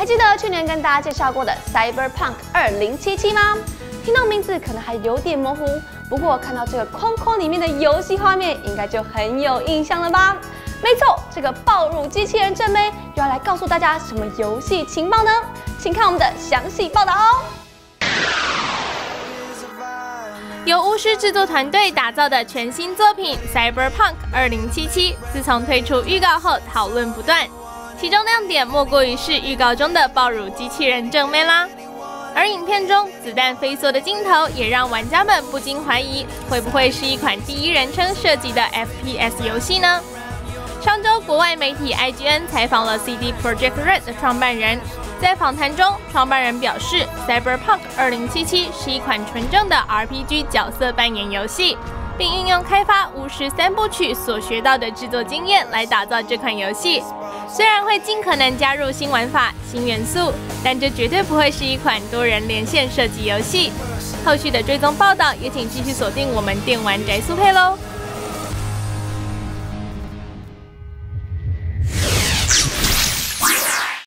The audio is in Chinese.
还记得去年跟大家介绍过的 Cyberpunk 2077吗？听到名字可能还有点模糊，不过看到这个框框里面的游戏画面，应该就很有印象了吧？没错，这个暴乳机器人正妹又要来告诉大家什么游戏情报呢？请看我们的详细报道哦。由巫师制作团队打造的全新作品《Cyberpunk 2077》，自从推出预告后，讨论不断。其中亮点莫过于是预告中的暴乳机器人正妹啦。而影片中子弹飞梭的镜头，也让玩家们不禁怀疑，会不会是一款第一人称射击的 FPS 游戏呢？上周，国外媒体 IGN 采访了 CD Projekt Red 的创办人，在访谈中，创办人表示，《Cyberpunk 2077》是一款纯正的 RPG 角色扮演游戏，并运用开发巫师三部曲所学到的制作经验来打造这款游戏。虽然会尽可能加入新玩法、新元素，但这绝对不会是一款多人连线射击游戏。后续的追踪报道也请继续锁定我们电玩宅速配喽。